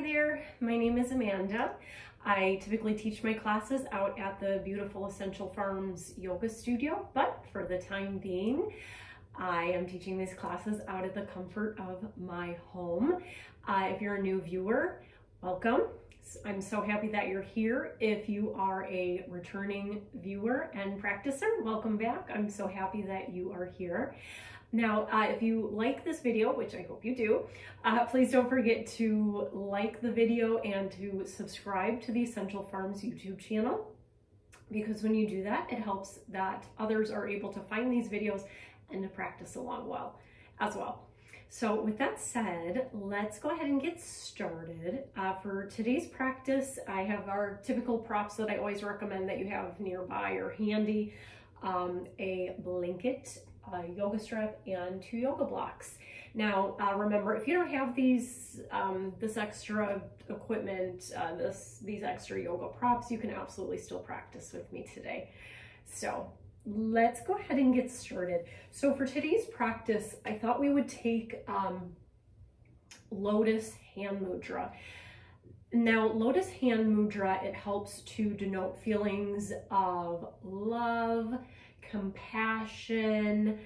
Hi there, my name is Amanda. I typically teach my classes out at the beautiful Essential Farms Yoga Studio, but for the time being, I am teaching these classes out at the comfort of my home. Uh, if you're a new viewer, welcome. I'm so happy that you're here. If you are a returning viewer and practicer, welcome back. I'm so happy that you are here. Now, uh, if you like this video, which I hope you do, uh, please don't forget to like the video and to subscribe to the Essential Farms YouTube channel because when you do that, it helps that others are able to find these videos and to practice along well as well. So with that said, let's go ahead and get started. Uh, for today's practice, I have our typical props that I always recommend that you have nearby or handy. Um, a blanket a yoga strap and two yoga blocks. Now, uh, remember, if you don't have these, um, this extra equipment, uh, this these extra yoga props, you can absolutely still practice with me today. So let's go ahead and get started. So for today's practice, I thought we would take um, Lotus Hand Mudra. Now, Lotus Hand Mudra, it helps to denote feelings of love, compassion,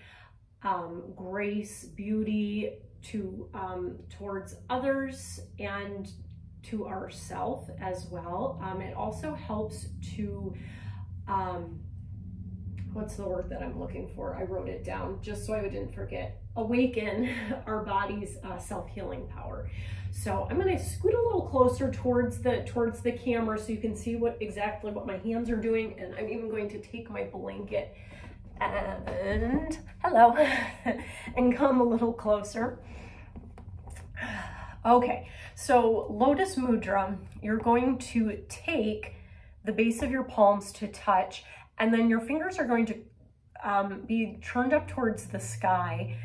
um, grace, beauty to um, towards others and to ourself as well. Um, it also helps to, um, what's the word that I'm looking for? I wrote it down just so I didn't forget. Awaken our body's uh, self-healing power. So I'm gonna scoot a little closer towards the towards the camera so you can see what exactly what my hands are doing. And I'm even going to take my blanket and hello and come a little closer. Okay, so Lotus Mudra, you're going to take the base of your palms to touch and then your fingers are going to um, be turned up towards the sky.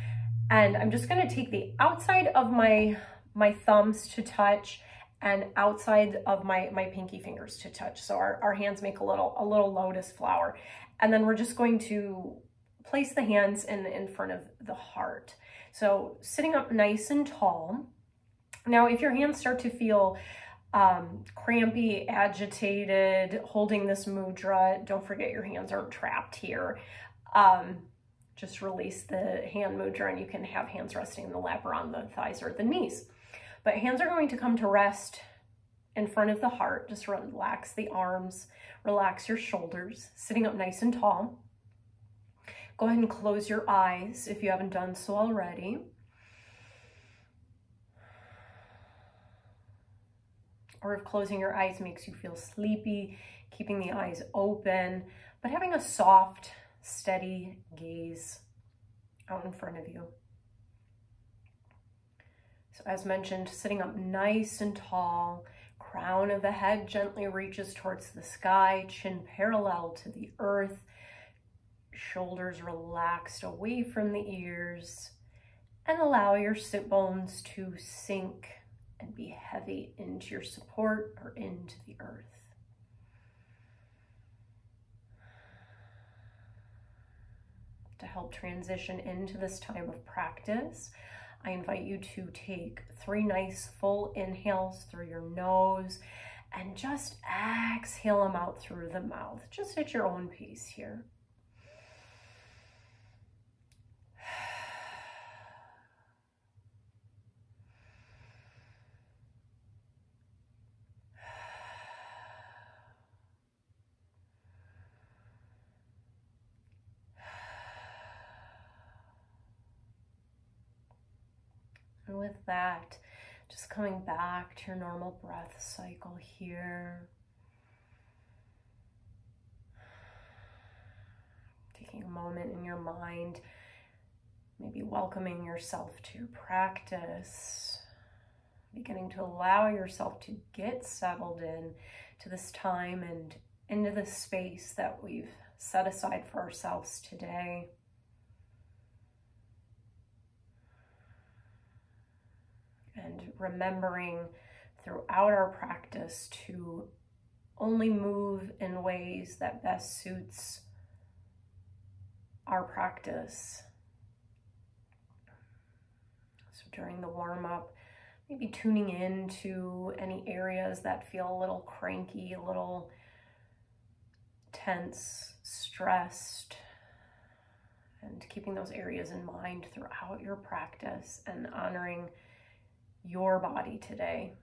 And I'm just gonna take the outside of my, my thumbs to touch and outside of my, my pinky fingers to touch. So our, our hands make a little, a little lotus flower. And then we're just going to place the hands in, in front of the heart. So sitting up nice and tall. Now, if your hands start to feel um, crampy, agitated, holding this mudra, don't forget your hands aren't trapped here. Um, just release the hand mudra and you can have hands resting in the lap or on the thighs or the knees. But hands are going to come to rest in front of the heart. Just relax the arms, relax your shoulders, sitting up nice and tall. Go ahead and close your eyes if you haven't done so already. Or if closing your eyes makes you feel sleepy, keeping the eyes open, but having a soft, steady gaze out in front of you. So as mentioned, sitting up nice and tall, crown of the head gently reaches towards the sky, chin parallel to the earth, shoulders relaxed away from the ears, and allow your sit bones to sink and be heavy into your support or into the earth. To help transition into this time of practice, I invite you to take three nice full inhales through your nose and just exhale them out through the mouth, just at your own pace here. And with that, just coming back to your normal breath cycle here. Taking a moment in your mind, maybe welcoming yourself to practice, beginning to allow yourself to get settled in to this time and into the space that we've set aside for ourselves today. and remembering throughout our practice to only move in ways that best suits our practice. So during the warm up, maybe tuning in to any areas that feel a little cranky, a little tense, stressed, and keeping those areas in mind throughout your practice and honoring your body today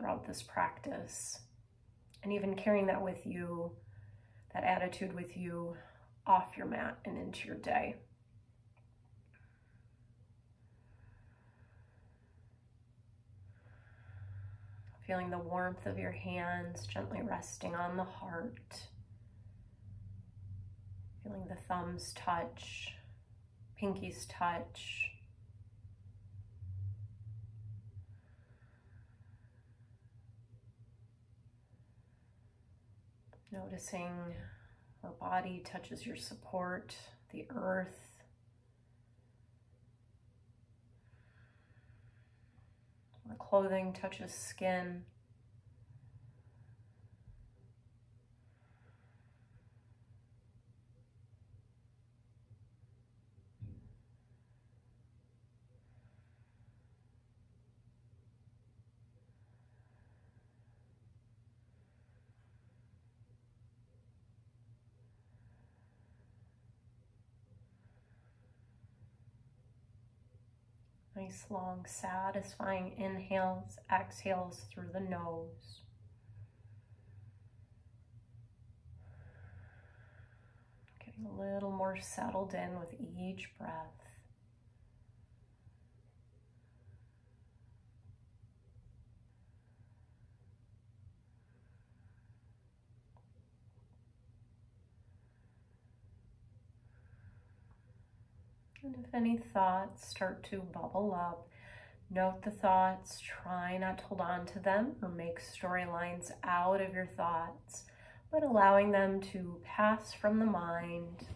throughout this practice and even carrying that with you, that attitude with you off your mat and into your day. Feeling the warmth of your hands gently resting on the heart. Feeling the thumbs touch, pinkies touch. Noticing our body touches your support, the earth. Our clothing touches skin. Nice long satisfying inhales, exhales through the nose. Getting a little more settled in with each breath. And if any thoughts start to bubble up, note the thoughts, try not to hold on to them or make storylines out of your thoughts, but allowing them to pass from the mind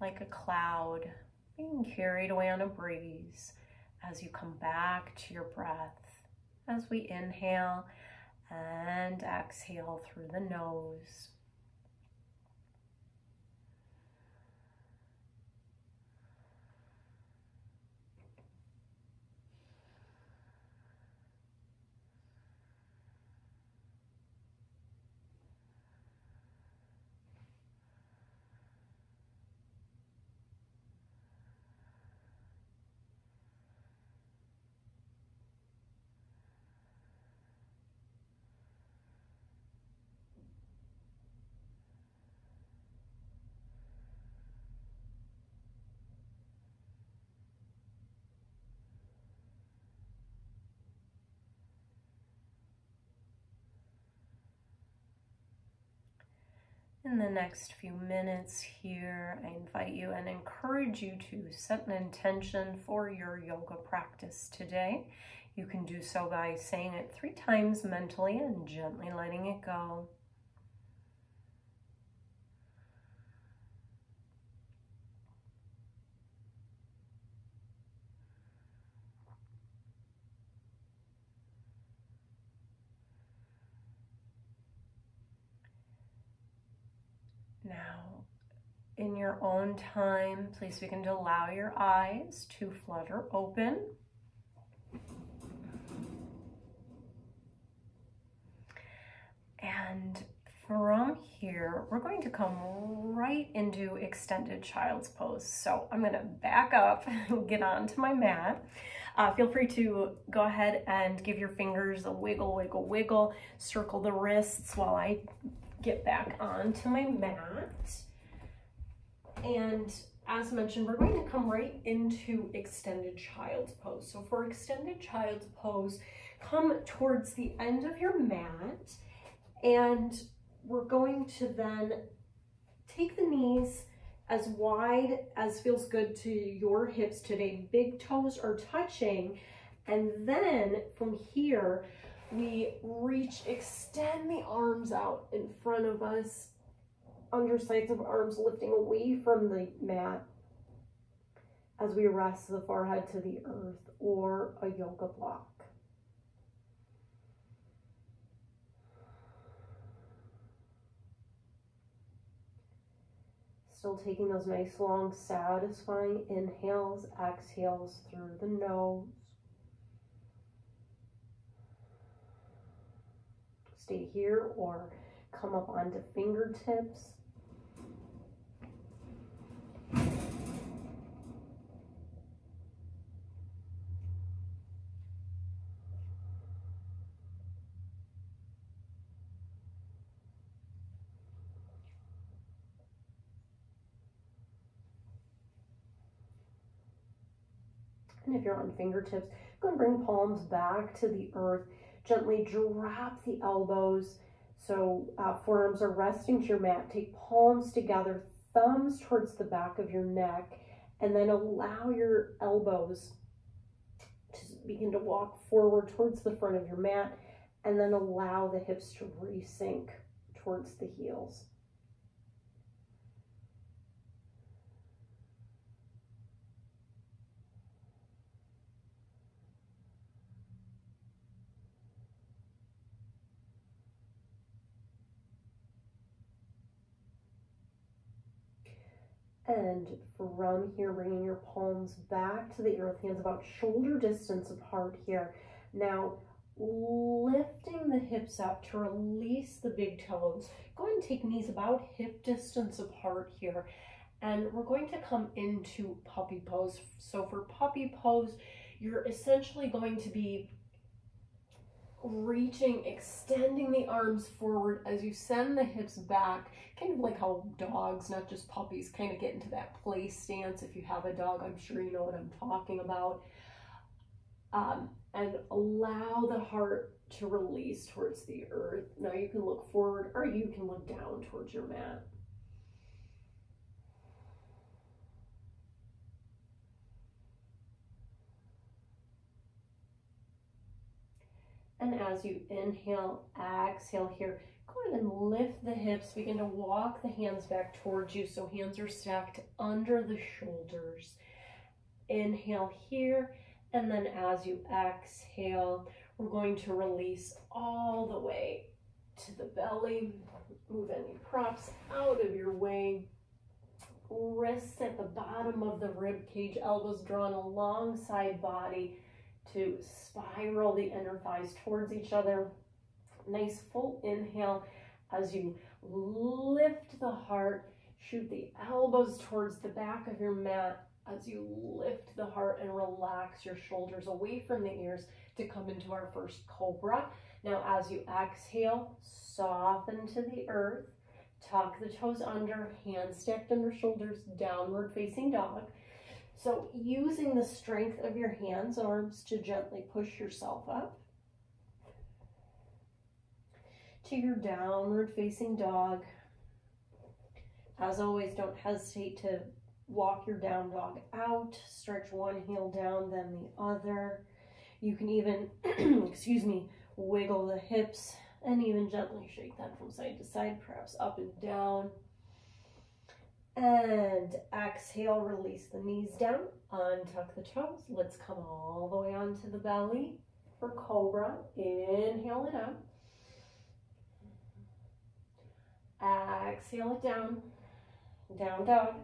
like a cloud being carried away on a breeze as you come back to your breath as we inhale and exhale through the nose. In the next few minutes here, I invite you and encourage you to set an intention for your yoga practice today. You can do so by saying it three times mentally and gently letting it go. Now, in your own time, please begin to allow your eyes to flutter open. And from here, we're going to come right into extended child's pose. So I'm gonna back up and get onto my mat. Uh, feel free to go ahead and give your fingers a wiggle, wiggle, wiggle, circle the wrists while I get back onto my mat. And as mentioned, we're going to come right into extended child's pose. So for extended child's pose, come towards the end of your mat and we're going to then take the knees as wide as feels good to your hips today. Big toes are touching. And then from here, we reach, extend the arms out in front of us, undersides of arms lifting away from the mat as we rest the forehead to the earth or a yoga block. Still taking those nice, long, satisfying inhales, exhales through the nose. Stay here or come up onto fingertips. And if you're on fingertips, go and bring palms back to the earth. Gently drop the elbows. So uh, forearms are resting to your mat. Take palms together, thumbs towards the back of your neck, and then allow your elbows to begin to walk forward towards the front of your mat, and then allow the hips to resync towards the heels. And from here, bringing your palms back to the earth, hands about shoulder distance apart here. Now, lifting the hips up to release the big toes. Go ahead and take knees about hip distance apart here. And we're going to come into puppy pose. So for puppy pose, you're essentially going to be reaching, extending the arms forward as you send the hips back, kind of like how dogs, not just puppies, kind of get into that play stance. If you have a dog, I'm sure you know what I'm talking about. Um, and allow the heart to release towards the earth. Now you can look forward or you can look down towards your mat. And as you inhale, exhale here, go ahead and lift the hips. Begin to walk the hands back towards you. So hands are stacked under the shoulders. Inhale here. And then as you exhale, we're going to release all the way to the belly. Move any props out of your way. Wrists at the bottom of the rib cage, elbows drawn alongside body to spiral the inner thighs towards each other. Nice full inhale as you lift the heart, shoot the elbows towards the back of your mat as you lift the heart and relax your shoulders away from the ears to come into our first cobra. Now, as you exhale, soften to the earth, tuck the toes under, hands stacked under shoulders, downward facing dog. So using the strength of your hands, arms to gently push yourself up to your downward facing dog. As always, don't hesitate to walk your down dog out. Stretch one heel down, then the other. You can even, excuse me, wiggle the hips and even gently shake that from side to side, perhaps up and down. And exhale, release the knees down, untuck the toes. Let's come all the way onto the belly for Cobra. Inhale it out. Exhale it down, down dog.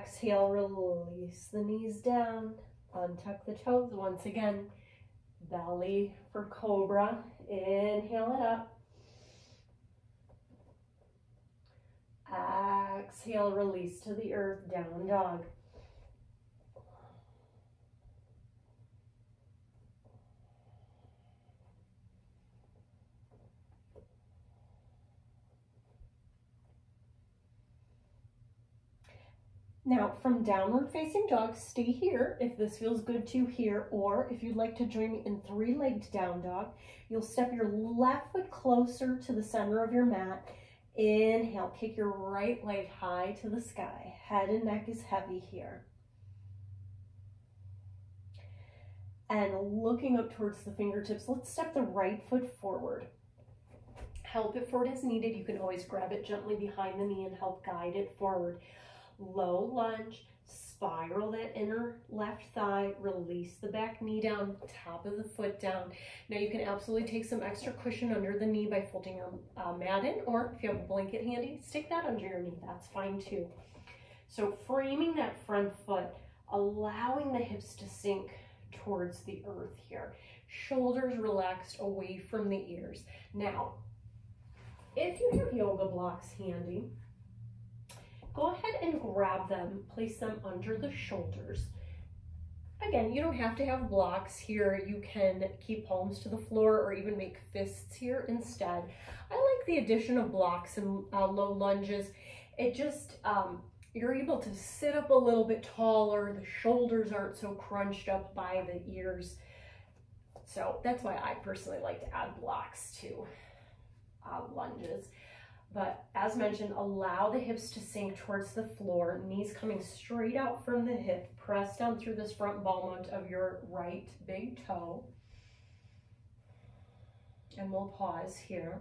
Exhale, release the knees down, untuck the toes once again. Belly for cobra. Inhale it up. Exhale, release to the earth, down dog. Now, from downward facing dog, stay here if this feels good to you here, or if you'd like to join me in three-legged down dog, you'll step your left foot closer to the center of your mat. Inhale, kick your right leg high to the sky. Head and neck is heavy here. And looking up towards the fingertips, let's step the right foot forward. Help it forward as needed. You can always grab it gently behind the knee and help guide it forward low lunge, spiral that inner left thigh, release the back knee down, top of the foot down. Now you can absolutely take some extra cushion under the knee by folding your uh, mat in, or if you have a blanket handy, stick that under your knee, that's fine too. So framing that front foot, allowing the hips to sink towards the earth here. Shoulders relaxed away from the ears. Now, if you have yoga blocks handy, go ahead and grab them, place them under the shoulders. Again, you don't have to have blocks here. You can keep palms to the floor or even make fists here instead. I like the addition of blocks and uh, low lunges. It just, um, you're able to sit up a little bit taller. The shoulders aren't so crunched up by the ears. So that's why I personally like to add blocks to uh, lunges. But as mentioned, allow the hips to sink towards the floor, knees coming straight out from the hip. Press down through this front ball mount of your right big toe. And we'll pause here.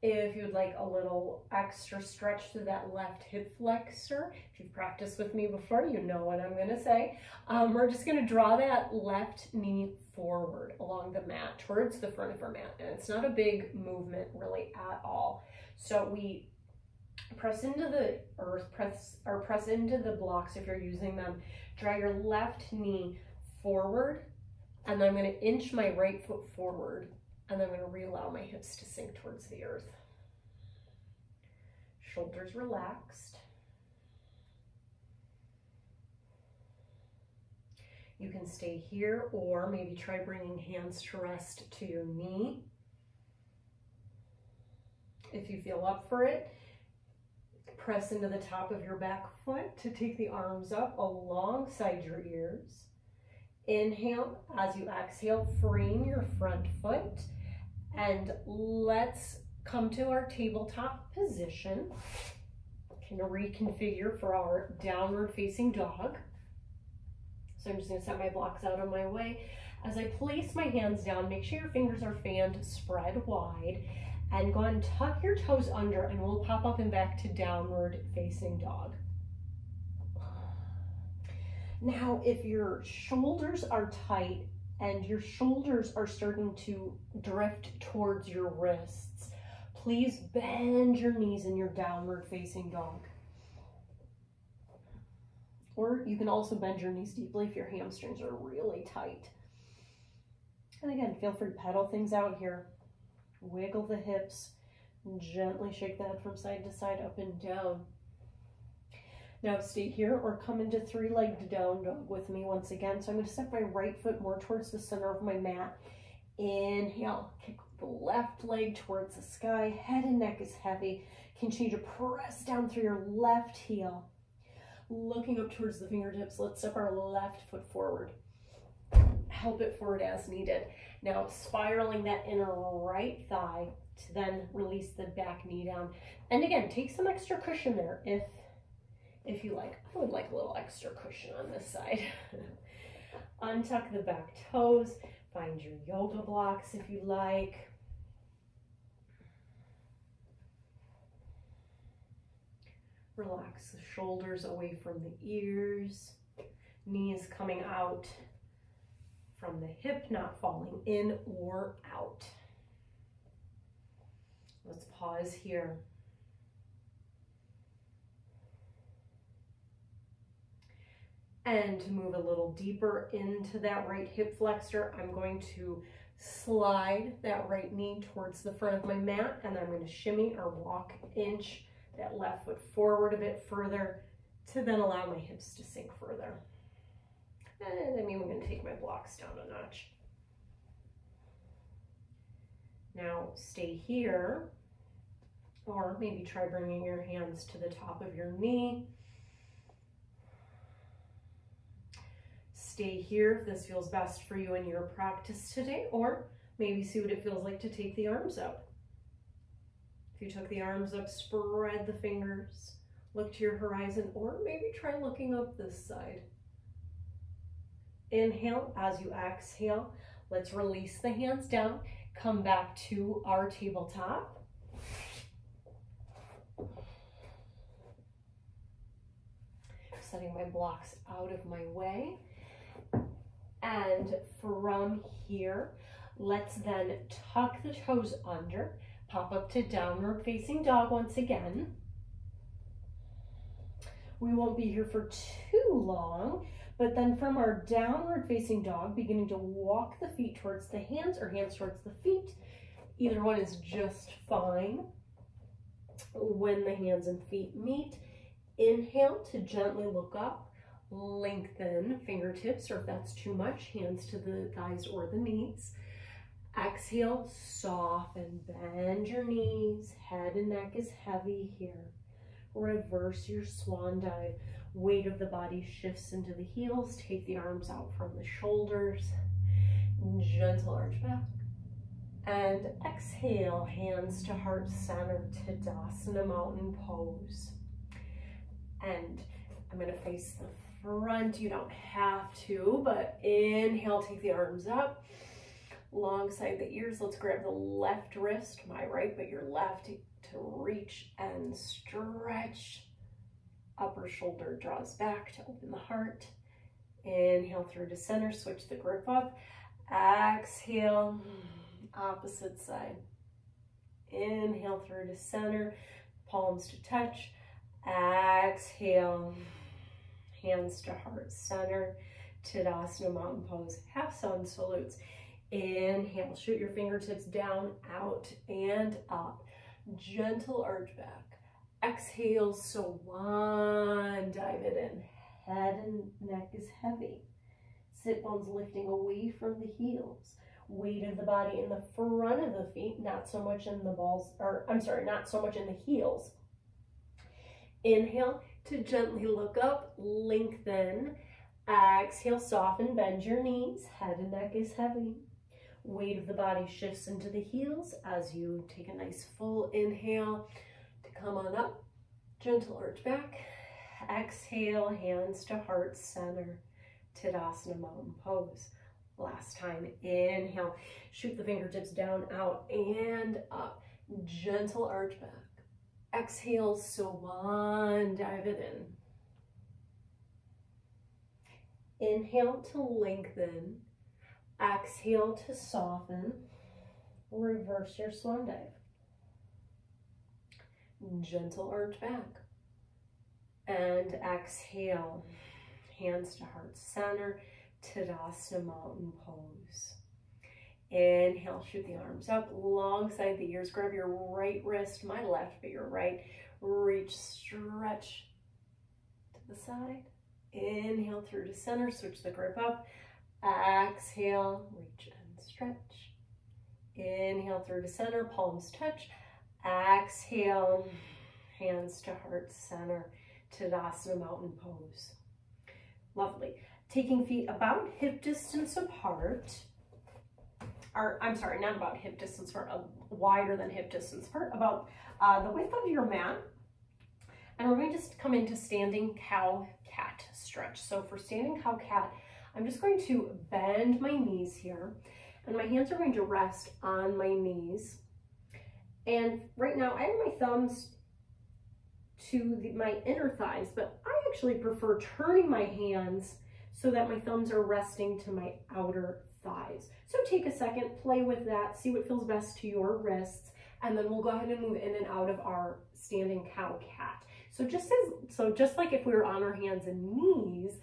If you'd like a little extra stretch through that left hip flexor, if you've practiced with me before, you know what I'm gonna say. Um, we're just gonna draw that left knee forward along the mat, towards the front of our mat. And it's not a big movement really at all. So we press into the earth, press or press into the blocks if you're using them. Draw your left knee forward, and then I'm gonna inch my right foot forward and then I'm going to re-allow my hips to sink towards the earth. Shoulders relaxed. You can stay here or maybe try bringing hands to rest to your knee. If you feel up for it, press into the top of your back foot to take the arms up alongside your ears. Inhale, as you exhale, frame your front foot and let's come to our tabletop position. Can reconfigure for our downward facing dog. So I'm just gonna set my blocks out of my way. As I place my hands down, make sure your fingers are fanned spread wide and go and tuck your toes under and we'll pop up and back to downward facing dog. Now, if your shoulders are tight and your shoulders are starting to drift towards your wrists, please bend your knees in your downward facing dog. Or you can also bend your knees deeply if your hamstrings are really tight. And again, feel free to pedal things out here. Wiggle the hips, gently shake the head from side to side, up and down. Now stay here or come into three-legged down dog with me once again. So I'm going to step my right foot more towards the center of my mat. Inhale, kick the left leg towards the sky. Head and neck is heavy. Continue to press down through your left heel. Looking up towards the fingertips, let's step our left foot forward. Help it forward as needed. Now spiraling that inner right thigh to then release the back knee down. And again, take some extra cushion there if if you like. I would like a little extra cushion on this side. Untuck the back toes. Find your yoga blocks if you like. Relax the shoulders away from the ears. Knees coming out from the hip, not falling in or out. Let's pause here. And to move a little deeper into that right hip flexor, I'm going to slide that right knee towards the front of my mat and I'm going to shimmy or walk inch that left foot forward a bit further to then allow my hips to sink further. And I'm even going to take my blocks down a notch. Now stay here or maybe try bringing your hands to the top of your knee stay here if this feels best for you in your practice today, or maybe see what it feels like to take the arms up. You took the arms up, spread the fingers, look to your horizon, or maybe try looking up this side. Inhale, as you exhale, let's release the hands down, come back to our tabletop. setting my blocks out of my way. And from here, let's then tuck the toes under, pop up to downward facing dog once again. We won't be here for too long, but then from our downward facing dog, beginning to walk the feet towards the hands or hands towards the feet. Either one is just fine. When the hands and feet meet, inhale to gently look up lengthen fingertips, or if that's too much, hands to the thighs or the knees. Exhale, soften, bend your knees, head and neck is heavy here. Reverse your swan dive. Weight of the body shifts into the heels. Take the arms out from the shoulders. Gentle arch back. And exhale, hands to heart center, Tadasana mountain pose. And I'm gonna face the front. You don't have to, but inhale, take the arms up. Alongside the ears, let's grab the left wrist, my right, but your left to reach and stretch. Upper shoulder draws back to open the heart. Inhale through to center, switch the grip up. Exhale, opposite side. Inhale through to center, palms to touch. Exhale hands to heart center, Tadasana Mountain Pose, half sun salutes. Inhale, shoot your fingertips down, out, and up. Gentle arch back. Exhale, swan, dive it in. Head and neck is heavy. Sit bones lifting away from the heels. Weight of the body in the front of the feet, not so much in the balls, or I'm sorry, not so much in the heels. Inhale, to gently look up, lengthen. Exhale, soften, bend your knees. Head and neck is heavy. Weight of the body shifts into the heels as you take a nice full inhale to come on up. Gentle arch back. Exhale, hands to heart center. Tadasana Mountain Pose. Last time, inhale, shoot the fingertips down, out, and up. Gentle arch back. Exhale, swan, dive it in. Inhale to lengthen. Exhale to soften. Reverse your swan dive. Gentle arch back. And exhale. Hands to heart center. Tadasana mountain pose. Inhale, shoot the arms up long side the ears. Grab your right wrist, my left, but your right. Reach, stretch to the side. Inhale through to center, switch the grip up. Exhale, reach and stretch. Inhale through to center, palms touch. Exhale, hands to heart center, Tadasana mountain pose. Lovely. Taking feet about hip distance apart or I'm sorry, not about hip distance apart, uh, wider than hip distance apart, about uh, the width of your mat. And we're going to just come into standing cow cat stretch. So for standing cow cat, I'm just going to bend my knees here and my hands are going to rest on my knees. And right now I have my thumbs to the, my inner thighs, but I actually prefer turning my hands so that my thumbs are resting to my outer thighs. So take a second, play with that, see what feels best to your wrists, and then we'll go ahead and move in and out of our standing cow cat. So just as, so just like if we were on our hands and knees,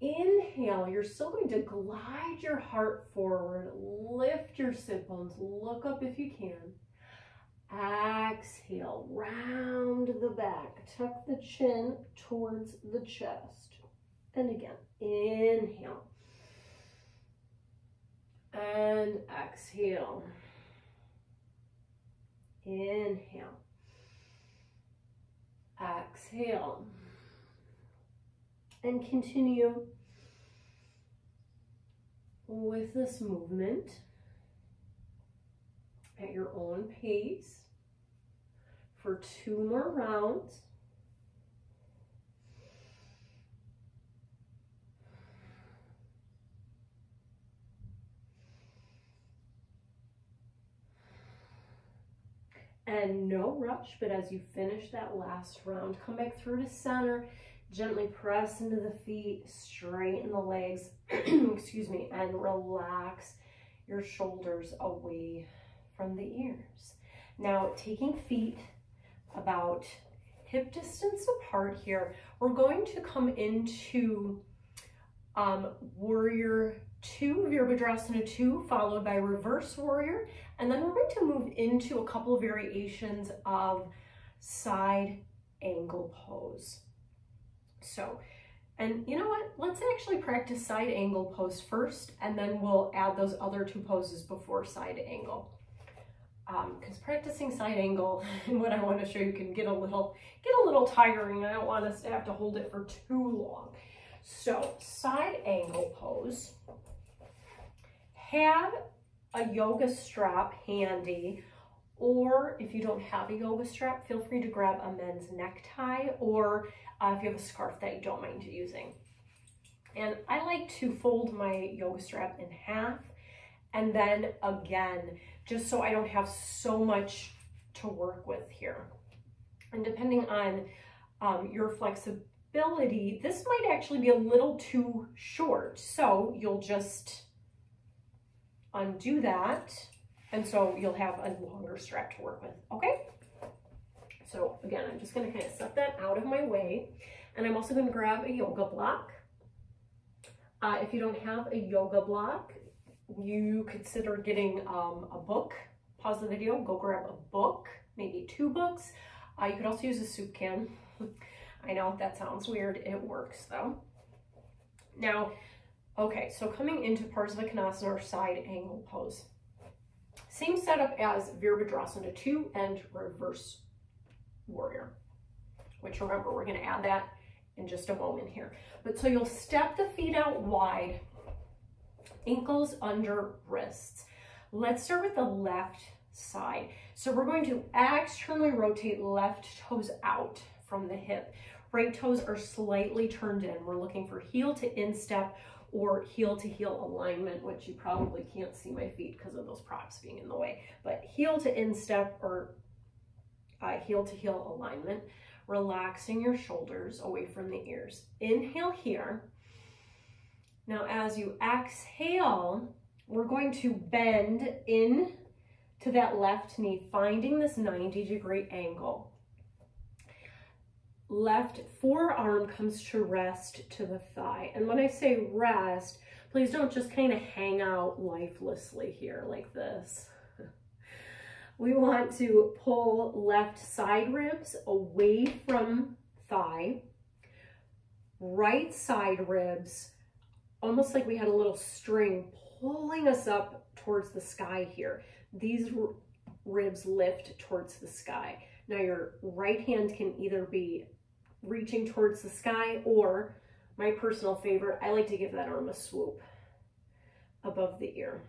inhale, you're still going to glide your heart forward, lift your sit bones, look up if you can. Exhale, round the back, tuck the chin towards the chest. And again, inhale and exhale. Inhale. Exhale. And continue with this movement at your own pace for two more rounds. and no rush, but as you finish that last round, come back through to center, Gently press into the feet, straighten the legs, excuse me, and relax your shoulders away from the ears. Now, taking feet about hip distance apart here, we're going to come into um, warrior two, Virabhadrasana two, followed by reverse warrior. And then we're going to move into a couple of variations of side angle pose. So, and you know what? Let's actually practice side angle pose first, and then we'll add those other two poses before side angle. Because um, practicing side angle and what I want to show you can get a little get a little tiring. I don't want us to have to hold it for too long. So side angle pose. Have a yoga strap handy or if you don't have a yoga strap, feel free to grab a men's necktie or uh, if you have a scarf that you don't mind using. And I like to fold my yoga strap in half and then again, just so I don't have so much to work with here. And depending on um, your flexibility, this might actually be a little too short. So you'll just undo that. And so you'll have a longer strap to work with, okay? So again, I'm just gonna kind of set that out of my way. And I'm also gonna grab a yoga block. Uh, if you don't have a yoga block, you consider getting um, a book. Pause the video, go grab a book, maybe two books. Uh, you could also use a soup can. I know that sounds weird, it works though. Now, okay, so coming into Parsvakonasana or side angle pose. Same setup as Virabhadrasana 2 and reverse warrior, which remember, we're gonna add that in just a moment here. But so you'll step the feet out wide, ankles under wrists. Let's start with the left side. So we're going to externally rotate left toes out from the hip. Right toes are slightly turned in. We're looking for heel to instep or heel to heel alignment, which you probably can't see my feet because of those props being in the way, but heel to instep or uh, heel to heel alignment, relaxing your shoulders away from the ears. Inhale here. Now as you exhale, we're going to bend in to that left knee, finding this 90 degree angle. Left forearm comes to rest to the thigh. And when I say rest, please don't just kind of hang out lifelessly here like this. We want to pull left side ribs away from thigh, right side ribs, almost like we had a little string pulling us up towards the sky here. These ribs lift towards the sky. Now your right hand can either be reaching towards the sky or my personal favorite, I like to give that arm a swoop above the ear.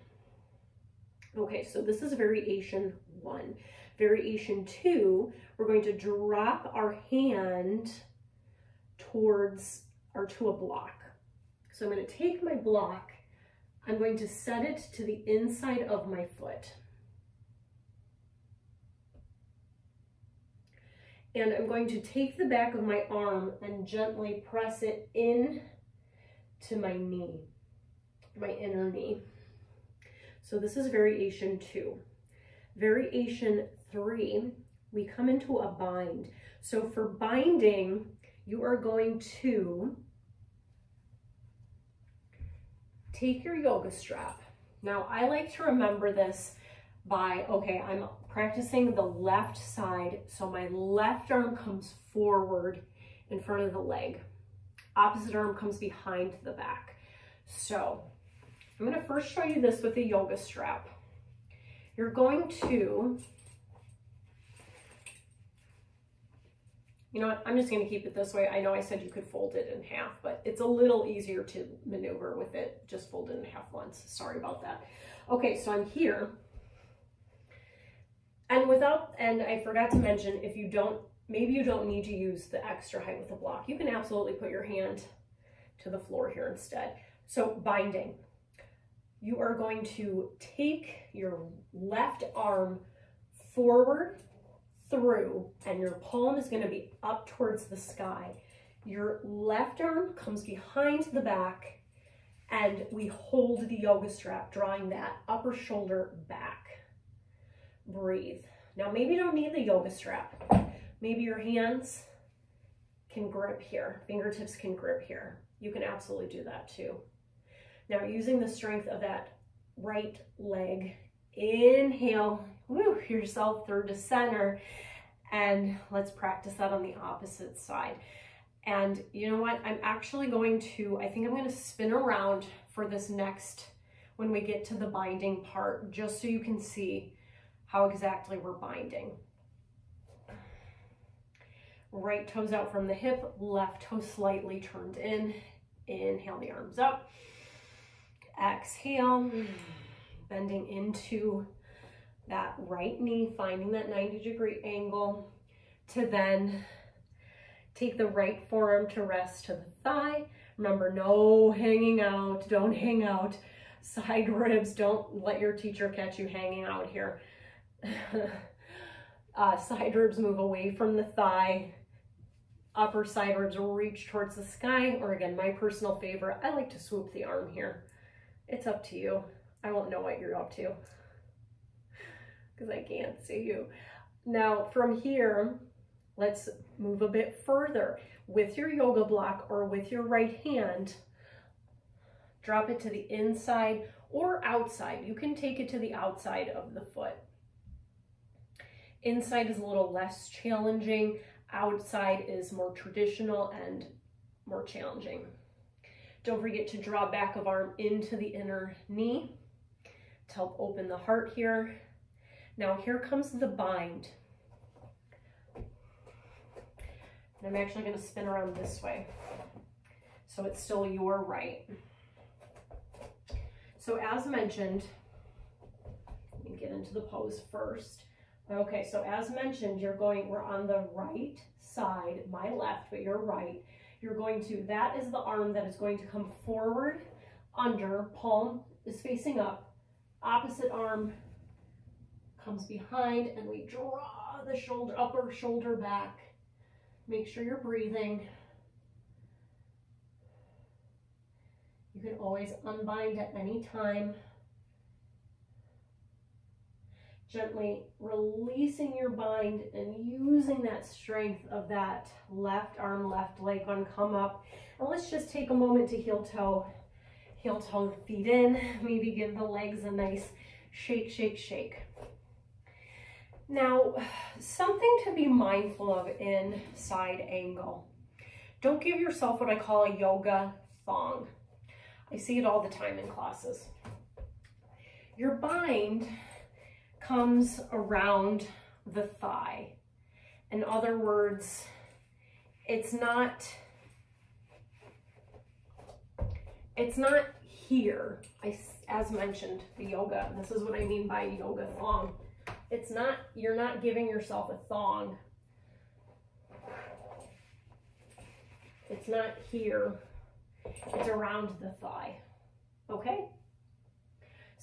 Okay, so this is variation one. Variation two, we're going to drop our hand towards or to a block. So I'm going to take my block, I'm going to set it to the inside of my foot. And I'm going to take the back of my arm and gently press it in to my knee, my inner knee. So this is variation two. Variation three, we come into a bind. So for binding, you are going to take your yoga strap. Now I like to remember this by, okay, I'm practicing the left side. So my left arm comes forward in front of the leg. Opposite arm comes behind the back. So I'm gonna first show you this with a yoga strap. You're going to, you know what, I'm just gonna keep it this way. I know I said you could fold it in half, but it's a little easier to maneuver with it. Just fold it in half once, sorry about that. Okay, so I'm here. And without, and I forgot to mention, if you don't, maybe you don't need to use the extra height with the block. You can absolutely put your hand to the floor here instead. So binding you are going to take your left arm forward through and your palm is going to be up towards the sky. Your left arm comes behind the back and we hold the yoga strap, drawing that upper shoulder back. Breathe. Now maybe you don't need the yoga strap. Maybe your hands can grip here, fingertips can grip here. You can absolutely do that too. Now using the strength of that right leg, inhale, woo, yourself through to center, and let's practice that on the opposite side. And you know what? I'm actually going to, I think I'm going to spin around for this next, when we get to the binding part, just so you can see how exactly we're binding. Right toes out from the hip, left toe slightly turned in. Inhale the arms up. Exhale, bending into that right knee, finding that 90 degree angle to then take the right forearm to rest to the thigh. Remember, no hanging out, don't hang out. Side ribs, don't let your teacher catch you hanging out here. uh, side ribs move away from the thigh. Upper side ribs reach towards the sky, or again, my personal favorite, I like to swoop the arm here. It's up to you. I won't know what you're up to because I can't see you. Now from here, let's move a bit further. With your yoga block or with your right hand, drop it to the inside or outside. You can take it to the outside of the foot. Inside is a little less challenging. Outside is more traditional and more challenging. Don't forget to draw back of arm into the inner knee to help open the heart here. Now here comes the bind. And I'm actually gonna spin around this way. So it's still your right. So as mentioned, let me get into the pose first. Okay, so as mentioned, you're going, we're on the right side, my left, but you're right. You're going to, that is the arm that is going to come forward, under, palm is facing up, opposite arm comes behind and we draw the shoulder, upper shoulder back. Make sure you're breathing. You can always unbind at any time. Gently releasing your bind and using that strength of that left arm, left leg on come up. And let's just take a moment to heel toe, heel toe feet in. Maybe give the legs a nice shake, shake, shake. Now, something to be mindful of in side angle. Don't give yourself what I call a yoga thong. I see it all the time in classes. Your bind comes around the thigh. In other words, it's not, it's not here. I, as mentioned, the yoga, this is what I mean by yoga thong. It's not, you're not giving yourself a thong. It's not here. It's around the thigh. Okay?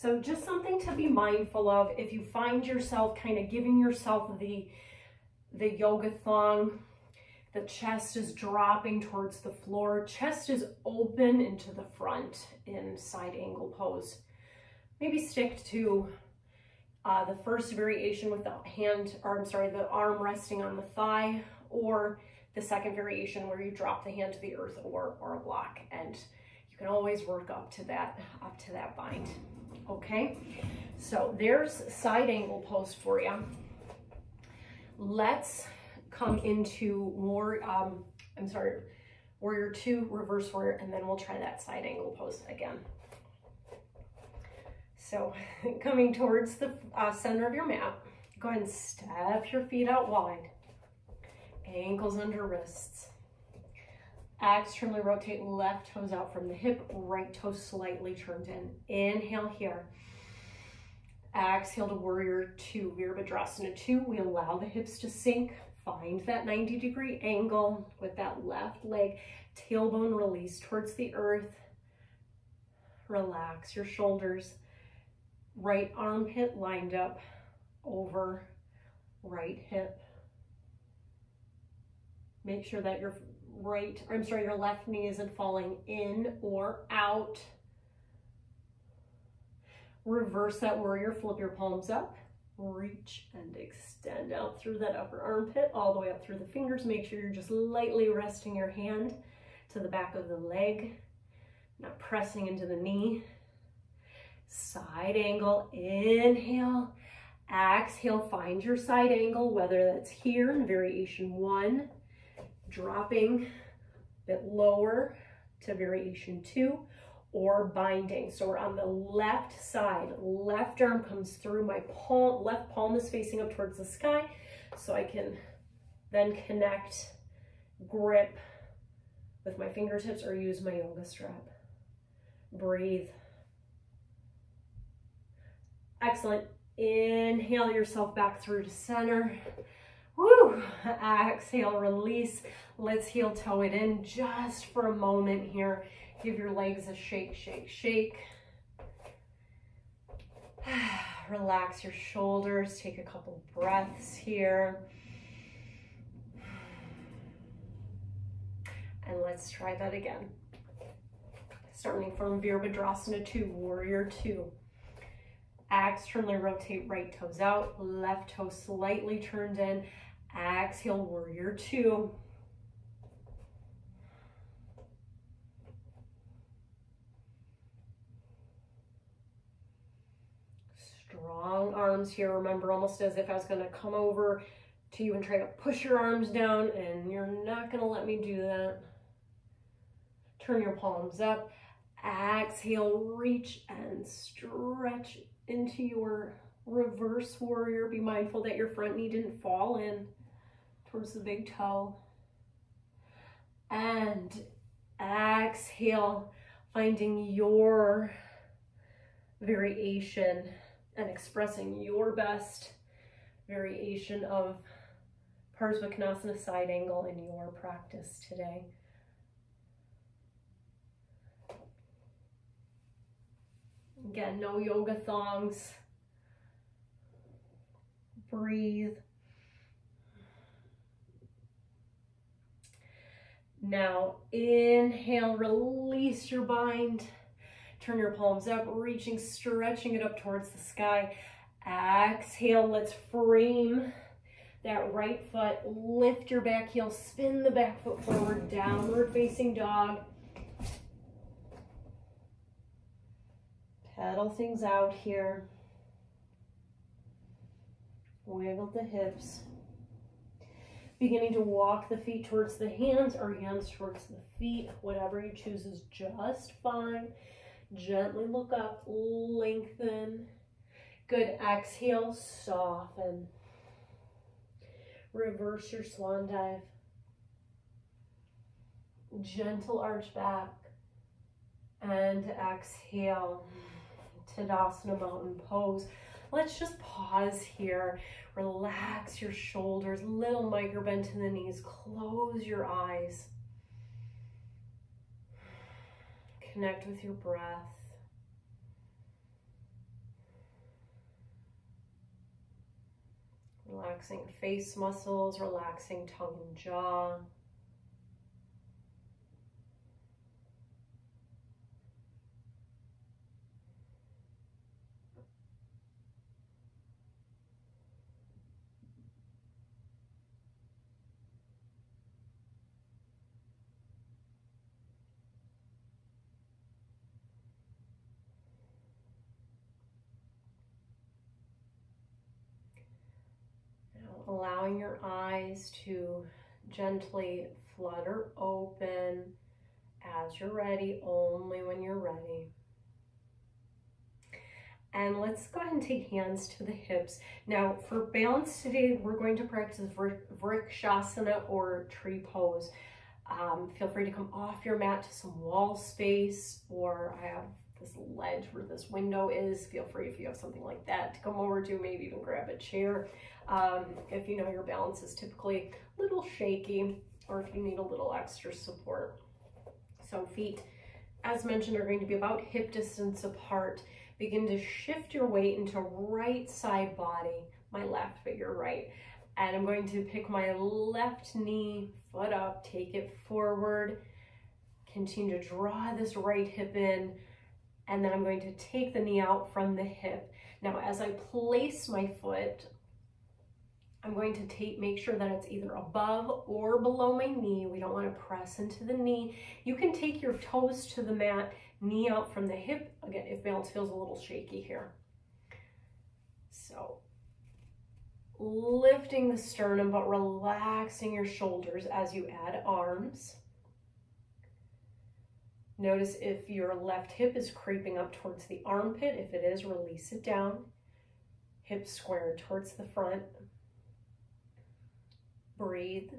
So just something to be mindful of if you find yourself kind of giving yourself the, the yoga thong, the chest is dropping towards the floor, chest is open into the front in side angle pose. Maybe stick to uh, the first variation with the hand, or I'm sorry, the arm resting on the thigh, or the second variation where you drop the hand to the earth or, or a block. And you can always work up to that, up to that bind. Okay, so there's side angle pose for you. Let's come into more, um, I'm sorry, warrior two, reverse warrior, and then we'll try that side angle pose again. So coming towards the uh, center of your mat, go ahead and step your feet out wide. Ankles under wrists. Externally rotate left toes out from the hip, right toe slightly turned in. Inhale here. Exhale to warrior two, Virabhadrasana two. We allow the hips to sink. Find that 90 degree angle with that left leg, tailbone release towards the earth. Relax your shoulders right armpit lined up over right hip. Make sure that your right, I'm sorry, your left knee isn't falling in or out. Reverse that warrior, flip your palms up, reach and extend out through that upper armpit, all the way up through the fingers. Make sure you're just lightly resting your hand to the back of the leg, not pressing into the knee. Side angle, inhale, exhale, find your side angle, whether that's here in variation one, dropping a bit lower to variation two, or binding. So we're on the left side, left arm comes through, my palm, left palm is facing up towards the sky, so I can then connect, grip with my fingertips or use my yoga strap. Breathe. Excellent. Inhale yourself back through to center. Woo! Exhale, release. Let's heel toe it in just for a moment here. Give your legs a shake, shake, shake. Relax your shoulders. Take a couple breaths here. And let's try that again. Starting from Virabhadrasana 2, Warrior 2. Externally rotate right toes out, left toe slightly turned in. Exhale, Warrior 2. Strong arms here. Remember, almost as if I was going to come over to you and try to push your arms down, and you're not going to let me do that. Turn your palms up. Exhale, reach and stretch into your reverse warrior. Be mindful that your front knee didn't fall in towards the big toe. And exhale, finding your variation and expressing your best variation of Parsvakonasana side angle in your practice today. Again, no yoga thongs. Breathe. Now inhale, release your bind. Turn your palms up, reaching, stretching it up towards the sky. Exhale, let's frame that right foot. Lift your back heel, spin the back foot forward, downward facing dog. Pedal things out here. Wiggle the hips. Beginning to walk the feet towards the hands or hands towards the feet. Whatever you choose is just fine. Gently look up, lengthen. Good. Exhale, soften. Reverse your swan dive. Gentle arch back. And exhale. Tadasana Mountain Pose. Let's just pause here. Relax your shoulders, little micro bend to the knees. Close your eyes. Connect with your breath. Relaxing face muscles, relaxing tongue and jaw. Allowing your eyes to gently flutter open as you're ready, only when you're ready. And let's go ahead and take hands to the hips. Now for balance today, we're going to practice Vrikshasana or tree pose. Um, feel free to come off your mat to some wall space or I have this ledge where this window is. Feel free if you have something like that to come over to, maybe even grab a chair. Um, if you know your balance is typically a little shaky or if you need a little extra support. So feet, as mentioned, are going to be about hip distance apart. Begin to shift your weight into right side body, my left, but your right. And I'm going to pick my left knee, foot up, take it forward, continue to draw this right hip in, and then I'm going to take the knee out from the hip. Now, as I place my foot, I'm going to take, make sure that it's either above or below my knee. We don't want to press into the knee. You can take your toes to the mat, knee out from the hip. Again, if balance feels a little shaky here. So lifting the sternum, but relaxing your shoulders as you add arms. Notice if your left hip is creeping up towards the armpit. If it is, release it down. Hips square towards the front. Breathe.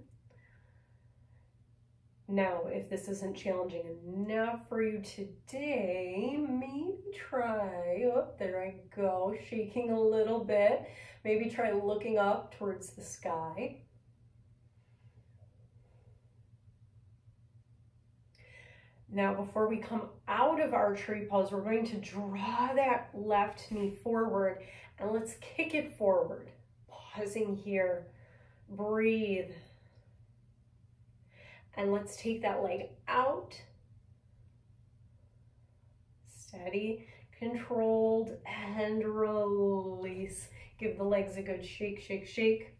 Now, if this isn't challenging enough for you today, maybe try, oh, there I go, shaking a little bit. Maybe try looking up towards the sky. Now, before we come out of our tree pose, we're going to draw that left knee forward and let's kick it forward. Pausing here, breathe. And let's take that leg out. Steady, controlled, and release. Give the legs a good shake, shake, shake.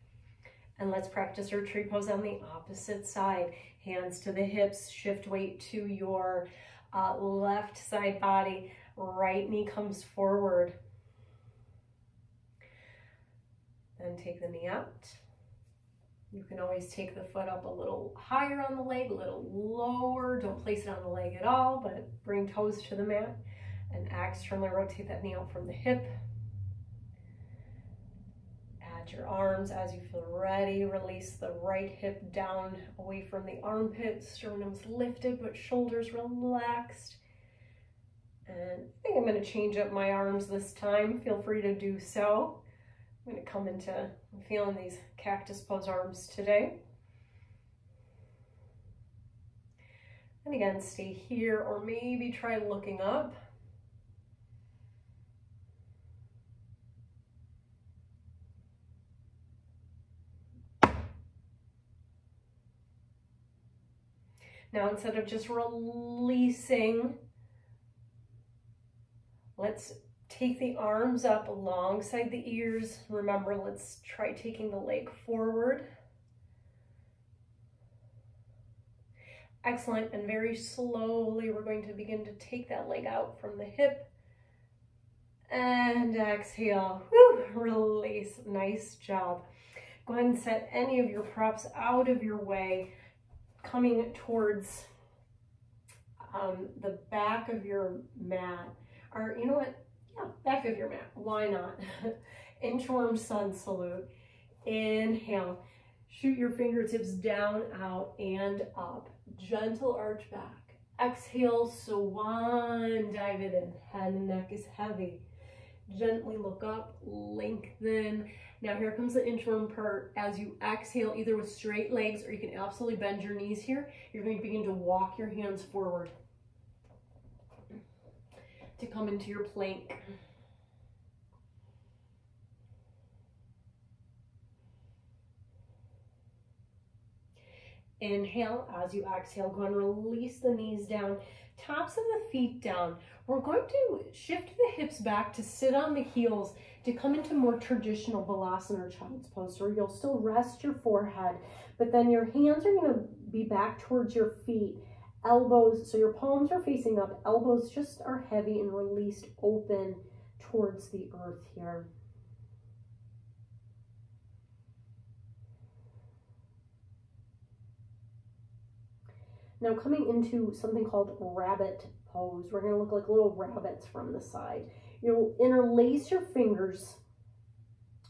And let's practice our tree pose on the opposite side. Hands to the hips, shift weight to your uh, left side body. Right knee comes forward. Then take the knee out. You can always take the foot up a little higher on the leg, a little lower. Don't place it on the leg at all, but bring toes to the mat and externally rotate that knee out from the hip. Your arms as you feel ready. Release the right hip down away from the armpit. Sternum's lifted, but shoulders relaxed. And I think I'm going to change up my arms this time. Feel free to do so. I'm going to come into I'm feeling these cactus pose arms today. And again, stay here or maybe try looking up. Now, instead of just releasing, let's Take the arms up alongside the ears. Remember, let's try taking the leg forward. Excellent, and very slowly we're going to begin to take that leg out from the hip. And exhale, Whew, release, nice job. Go ahead and set any of your props out of your way, coming towards um, the back of your mat. Or you know what, yeah, back of your mat. Why not? Inchworm sun salute. Inhale. Shoot your fingertips down, out, and up. Gentle arch back. Exhale, swan, dive it in. Head and neck is heavy. Gently look up, lengthen. Now here comes the inchworm part. As you exhale, either with straight legs or you can absolutely bend your knees here, you're going to begin to walk your hands forward to come into your plank. Inhale, as you exhale, go and release the knees down, tops of the feet down. We're going to shift the hips back to sit on the heels to come into more traditional Balasana Child's Pose, where you'll still rest your forehead, but then your hands are going to be back towards your feet elbows, so your palms are facing up, elbows just are heavy and released open towards the earth here. Now coming into something called rabbit pose, we're gonna look like little rabbits from the side. You'll interlace your fingers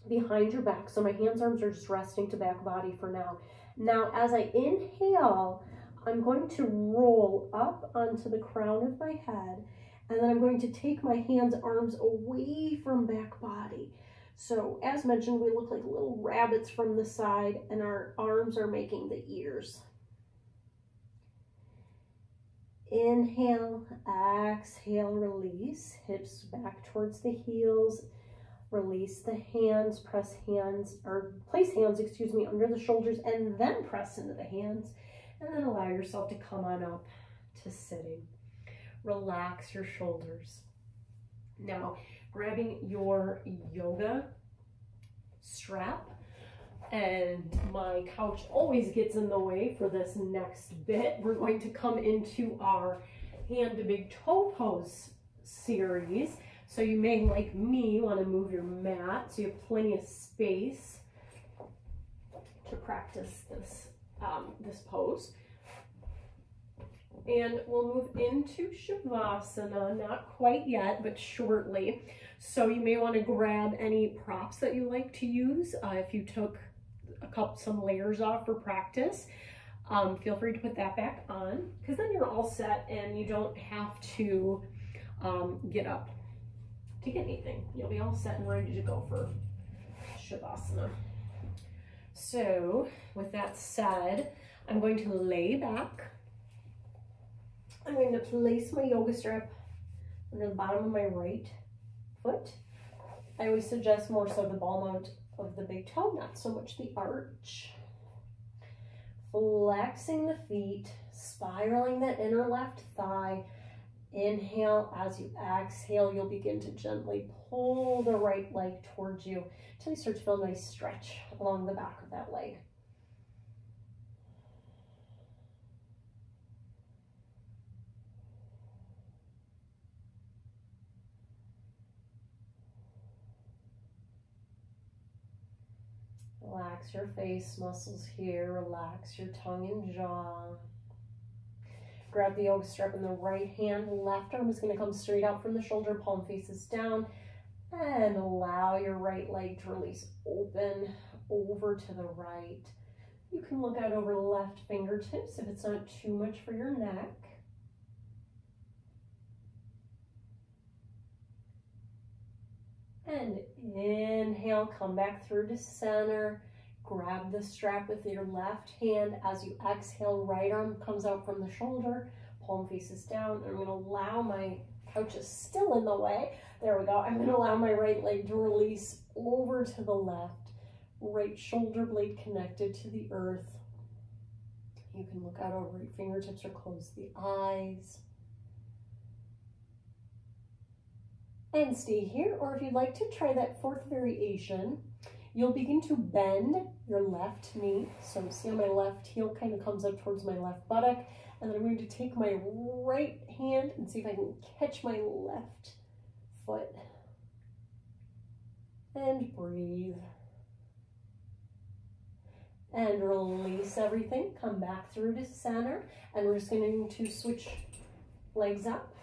behind your back. So my hands, arms are just resting to back body for now. Now, as I inhale, I'm going to roll up onto the crown of my head and then I'm going to take my hands, arms away from back body. So as mentioned, we look like little rabbits from the side and our arms are making the ears. Inhale, exhale, release, hips back towards the heels. Release the hands, press hands, or place hands, excuse me, under the shoulders and then press into the hands. And then allow yourself to come on up to sitting. Relax your shoulders. Now, grabbing your yoga strap and my couch always gets in the way for this next bit. We're going to come into our hand to big toe pose series. So you may, like me, want to move your mat so you have plenty of space to practice this, um, this pose. And we'll move into Shavasana, not quite yet, but shortly. So you may want to grab any props that you like to use. Uh, if you took a couple, some layers off for practice, um, feel free to put that back on because then you're all set and you don't have to um, get up to get anything. You'll be all set and ready to go for Shavasana. So with that said, I'm going to lay back. I'm going to place my yoga strap under the bottom of my right foot. I always suggest more so the ball mount of the big toe, not so much the arch. Flexing the feet, spiraling that inner left thigh. Inhale, as you exhale, you'll begin to gently pull the right leg towards you until you start to feel a nice stretch along the back of that leg. Relax your face muscles here. Relax your tongue and jaw. Grab the yoga strap in the right hand. Left arm is going to come straight out from the shoulder. Palm faces down. And allow your right leg to release open over to the right. You can look out over left fingertips if it's not too much for your neck. And inhale, come back through to center. Grab the strap with your left hand. As you exhale, right arm comes out from the shoulder, palm faces down. I'm gonna allow my couch is still in the way. There we go. I'm gonna allow my right leg to release over to the left. Right shoulder blade connected to the earth. You can look out over your fingertips or close the eyes. And stay here. Or if you'd like to try that fourth variation, you'll begin to bend your left knee. So see how my left heel kind of comes up towards my left buttock. And then I'm going to take my right hand and see if I can catch my left foot. And breathe. And release everything. Come back through to center. And we're just going to switch legs up.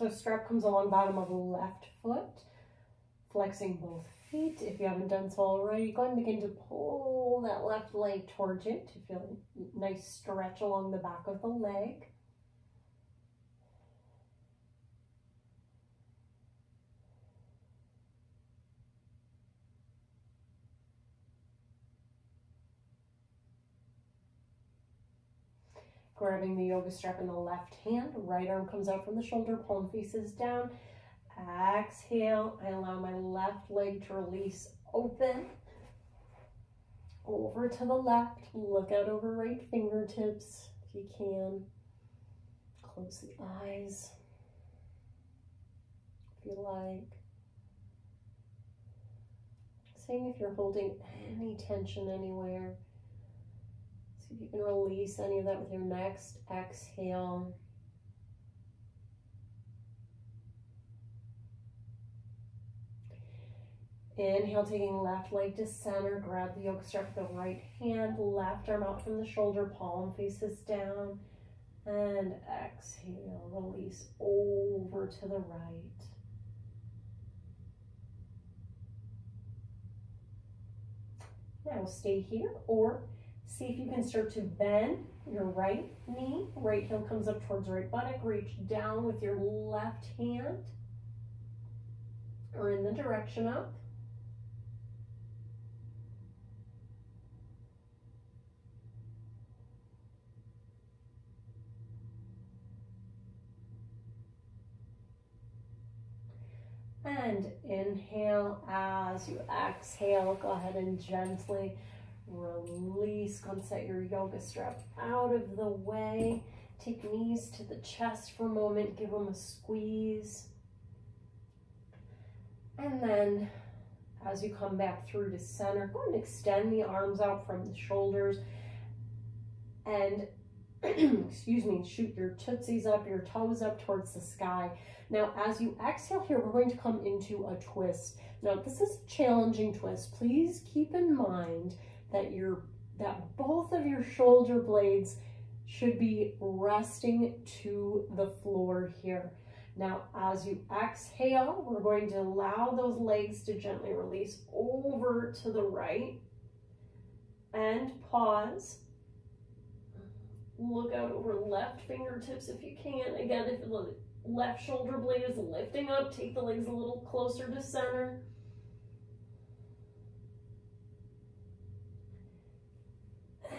So strap comes along bottom of the left foot, flexing both feet. If you haven't done so already, go ahead and begin to pull that left leg towards you to feel a nice stretch along the back of the leg. Grabbing the yoga strap in the left hand. Right arm comes out from the shoulder, palm faces down. Exhale, I allow my left leg to release open. Over to the left, look out over right fingertips if you can. Close the eyes if you like. Seeing if you're holding any tension anywhere. See if you can release any of that with your next exhale. Inhale, taking left leg to center. Grab the yoga strap with the right hand. Left arm out from the shoulder. Palm faces down. And exhale, release over to the right. Now stay here or See if you can start to bend your right knee. Right heel comes up towards right buttock. Reach down with your left hand or in the direction up. And inhale as you exhale, go ahead and gently release. Come set your yoga strap out of the way. Take knees to the chest for a moment. Give them a squeeze. And then as you come back through to center, go and extend the arms out from the shoulders and excuse me, shoot your tootsies up, your toes up towards the sky. Now, as you exhale here, we're going to come into a twist. Now, this is a challenging twist. Please keep in mind that your that both of your shoulder blades should be resting to the floor here. Now, as you exhale, we're going to allow those legs to gently release over to the right and pause. Look out over left fingertips if you can. Again, if the left shoulder blade is lifting up, take the legs a little closer to center.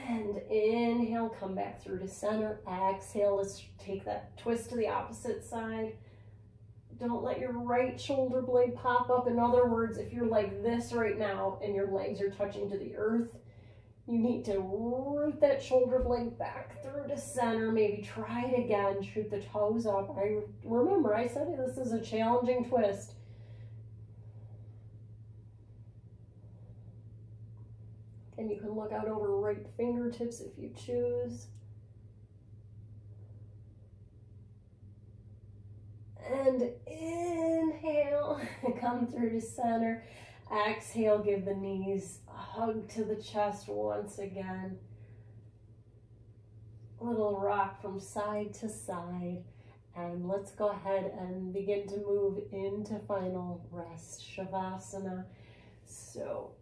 And inhale, come back through to center. Exhale, let's take that twist to the opposite side. Don't let your right shoulder blade pop up. In other words, if you're like this right now and your legs are touching to the earth, you need to root that shoulder blade back through to center. Maybe try it again. Shoot the toes up. I remember I said this is a challenging twist. And you can look out over right fingertips if you choose. And inhale, come through to center. Exhale, give the knees a hug to the chest once again. Little rock from side to side. And let's go ahead and begin to move into final rest, Shavasana. So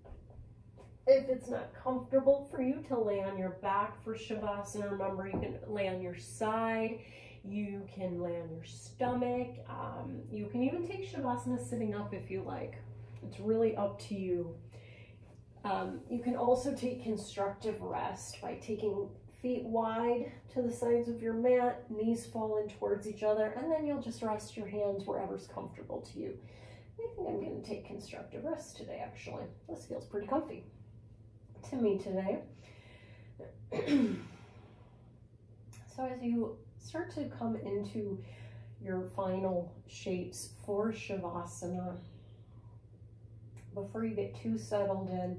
if it's not comfortable for you to lay on your back for Shavasana, remember you can lay on your side, you can lay on your stomach, um, you can even take Shavasana sitting up if you like. It's really up to you. Um, you can also take constructive rest by taking feet wide to the sides of your mat, knees falling towards each other, and then you'll just rest your hands wherever's comfortable to you. I think I'm to take constructive rest today, actually. This feels pretty comfy to me today. so as you start to come into your final shapes for Shavasana, before you get too settled in,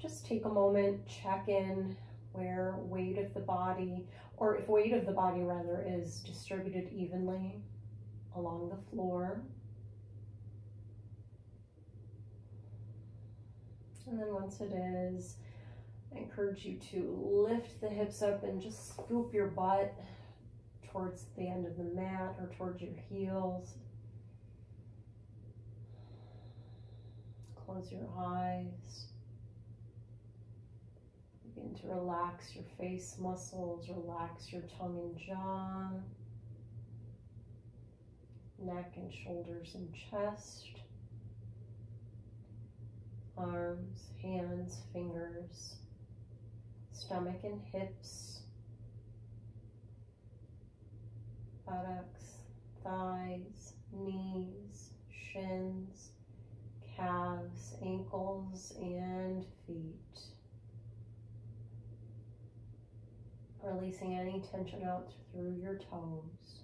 just take a moment, check in where weight of the body, or if weight of the body rather, is distributed evenly along the floor. And then once it is, I encourage you to lift the hips up and just scoop your butt towards the end of the mat or towards your heels. Close your eyes. Begin to relax your face muscles, relax your tongue and jaw, neck and shoulders and chest, arms, hands, fingers stomach and hips, buttocks, thighs, knees, shins, calves, ankles, and feet. Releasing any tension out through your toes.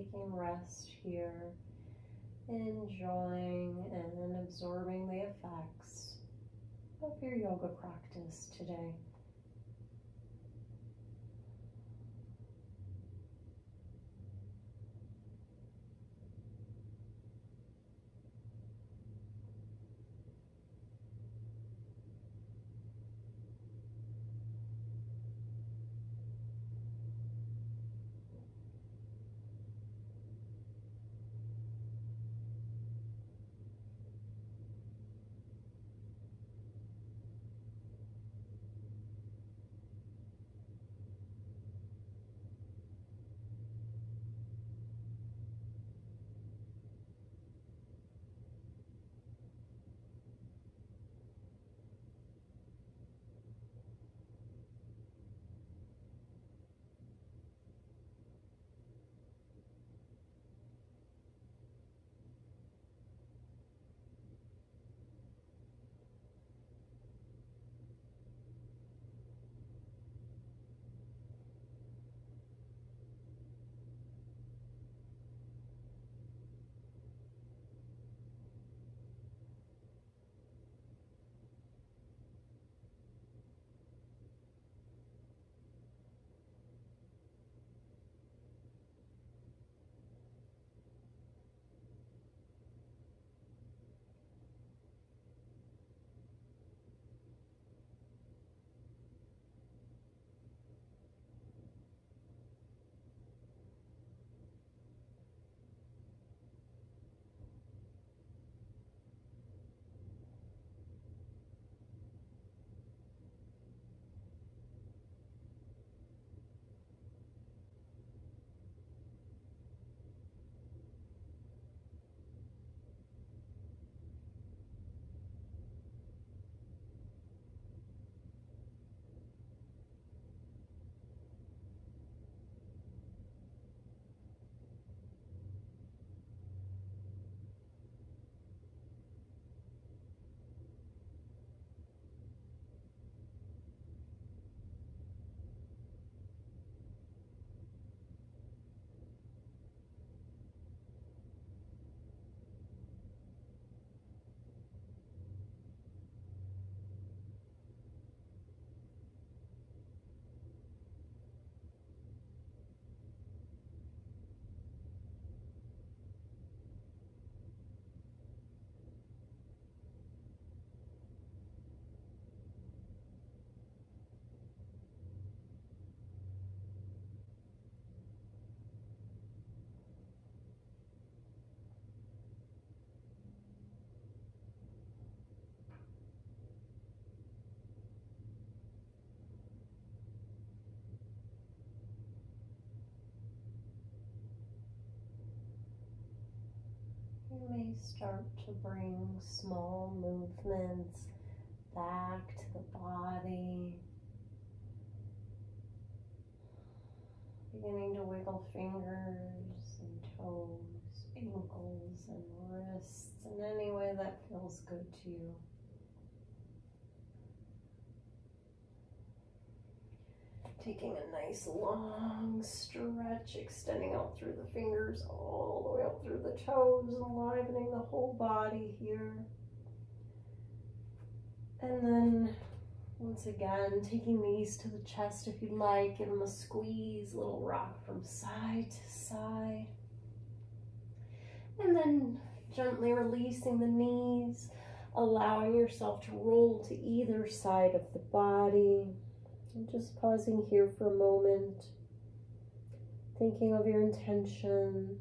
Taking rest here, enjoying and absorbing the effects of your yoga practice today. You may start to bring small movements back to the body. Beginning to wiggle fingers and toes, ankles and wrists in any way that feels good to you. Taking a nice long stretch, extending out through the fingers, all the way up through the toes, enlivening the whole body here. And then once again, taking these to the chest if you'd like, give them a squeeze, little rock from side to side. And then gently releasing the knees, allowing yourself to roll to either side of the body. And just pausing here for a moment, thinking of your intention,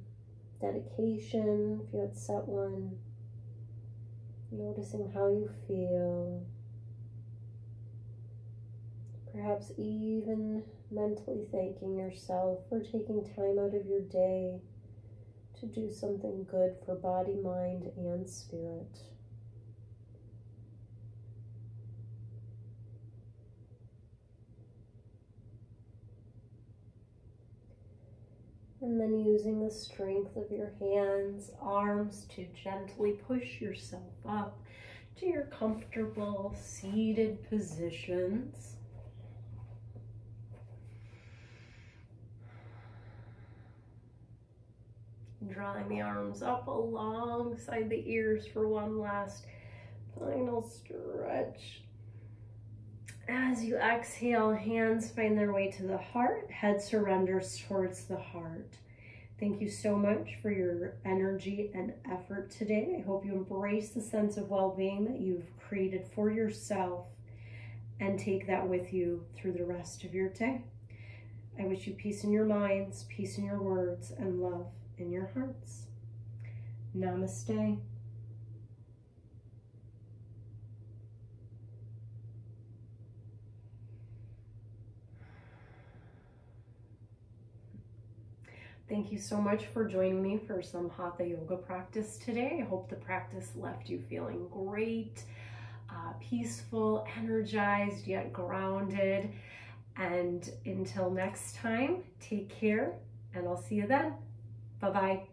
dedication, if you had set one, noticing how you feel. Perhaps even mentally thanking yourself for taking time out of your day to do something good for body, mind, and spirit. And then using the strength of your hands, arms to gently push yourself up to your comfortable seated positions. Drawing the arms up alongside the ears for one last final stretch. As you exhale, hands find their way to the heart, head surrenders towards the heart. Thank you so much for your energy and effort today. I hope you embrace the sense of well-being that you've created for yourself and take that with you through the rest of your day. I wish you peace in your minds, peace in your words, and love in your hearts. Namaste. Thank you so much for joining me for some Hatha Yoga practice today. I hope the practice left you feeling great, uh, peaceful, energized, yet grounded. And until next time, take care and I'll see you then. Bye-bye.